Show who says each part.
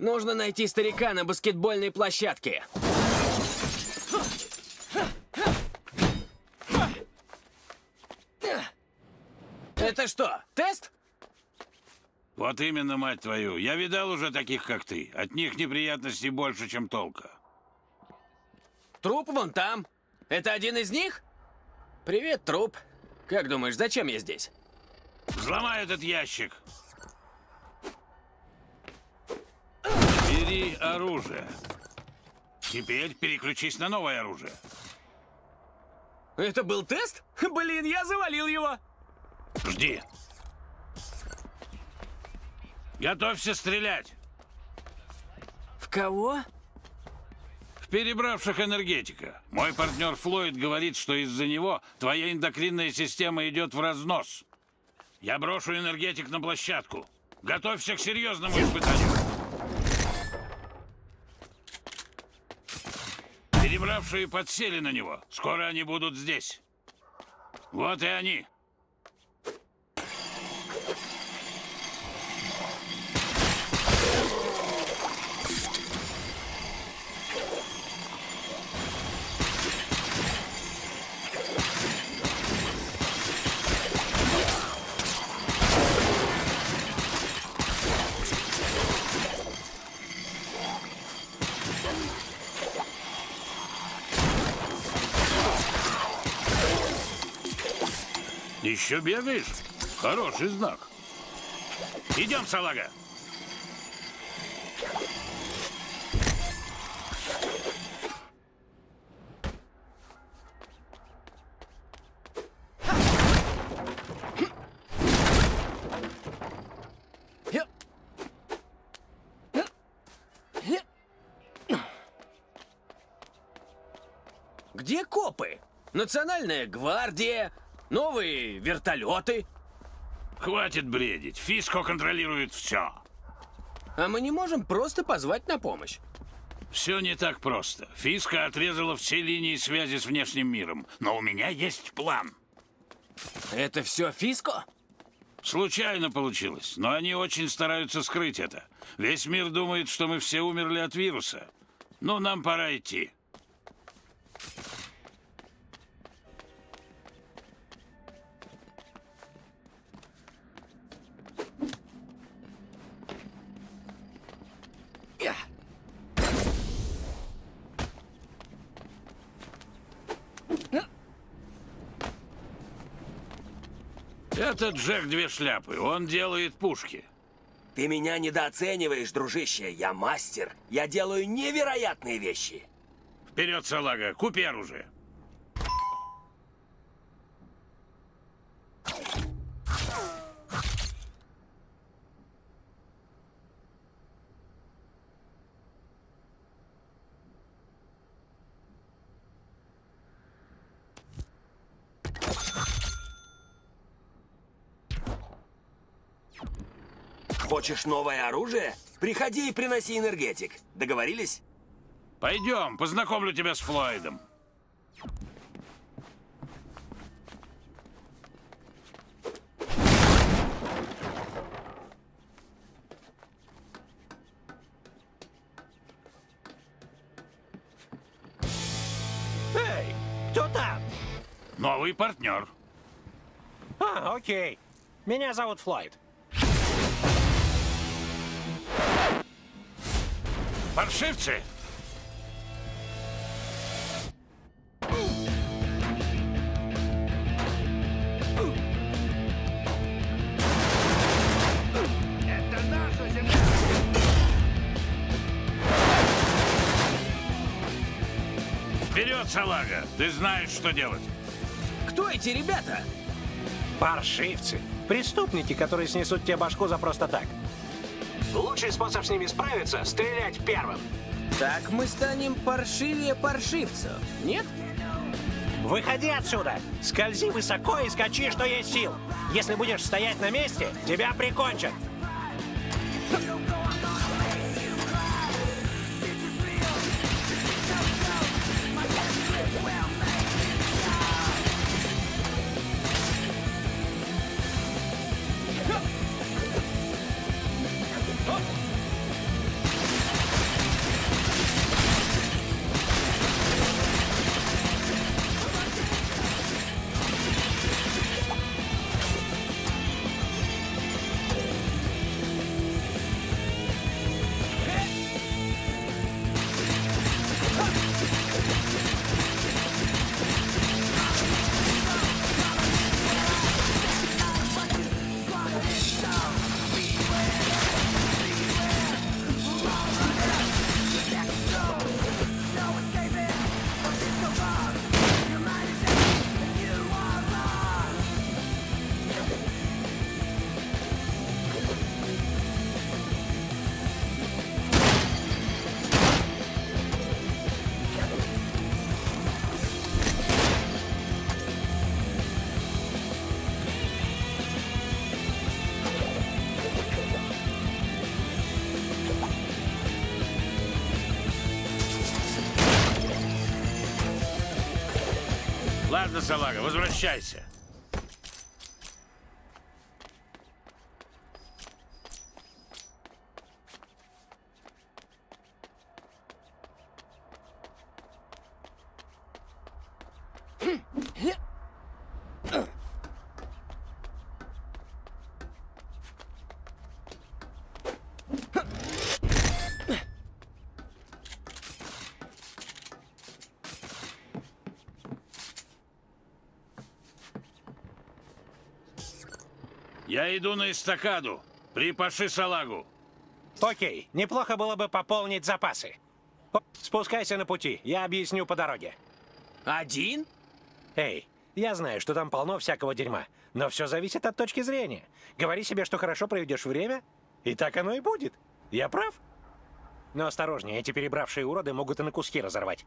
Speaker 1: Нужно найти старика на баскетбольной площадке. Это что, тест?
Speaker 2: Вот именно, мать твою. Я видал уже таких, как ты. От них неприятностей больше, чем толка.
Speaker 1: Труп вон там. Это один из них? Привет, труп. Как думаешь, зачем я здесь?
Speaker 2: Взломай этот ящик. Оружие. Теперь переключись на новое оружие.
Speaker 1: Это был тест? Блин, я завалил его.
Speaker 2: Жди. Готовься стрелять.
Speaker 1: В кого?
Speaker 2: В перебравших энергетика. Мой партнер Флойд говорит, что из-за него твоя эндокринная система идет в разнос. Я брошу энергетик на площадку. Готовься к серьезному испытанию. Перебравшие подсели на него. Скоро они будут здесь. Вот и они. Еще бегаешь? Хороший знак. Идем, салага.
Speaker 1: Где копы? Национальная гвардия, новые вертолеты.
Speaker 2: Хватит бредить. Фиско контролирует все.
Speaker 1: А мы не можем просто позвать на помощь.
Speaker 2: Все не так просто. Фиска отрезала все линии связи с внешним миром. Но у меня есть план.
Speaker 1: Это все Фиско?
Speaker 2: Случайно получилось, но они очень стараются скрыть это. Весь мир думает, что мы все умерли от вируса. Ну, нам пора идти. Это Джек Две Шляпы. Он делает пушки.
Speaker 3: Ты меня недооцениваешь, дружище. Я мастер. Я делаю невероятные вещи.
Speaker 2: Вперед, салага, купи оружие.
Speaker 3: Хочешь новое оружие? Приходи и приноси энергетик. Договорились?
Speaker 2: Пойдем, познакомлю тебя с Флойдом.
Speaker 4: Эй, кто там?
Speaker 2: Новый партнер.
Speaker 4: А, окей. Меня зовут Флойд.
Speaker 2: Паршивцы! Вперед, салага! Ты знаешь, что делать.
Speaker 1: Кто эти ребята?
Speaker 4: Паршивцы. Преступники, которые снесут тебе башку за просто так. Лучший способ с ними справиться — стрелять первым.
Speaker 1: Так мы станем паршивее паршивцев, нет?
Speaker 4: Выходи отсюда! Скользи высоко и скачи, что есть сил! Если будешь стоять на месте, тебя прикончат!
Speaker 2: Ладно, салага, возвращайся. Я иду на эстакаду. Припаши салагу.
Speaker 4: Окей, неплохо было бы пополнить запасы. О, Спускайся на пути, я объясню по дороге.
Speaker 1: Один?
Speaker 4: Эй, я знаю, что там полно всякого дерьма, но все зависит от точки зрения. Говори себе, что хорошо проведешь время, и так оно и будет. Я прав? Но осторожнее, эти перебравшие уроды могут и на куски разорвать.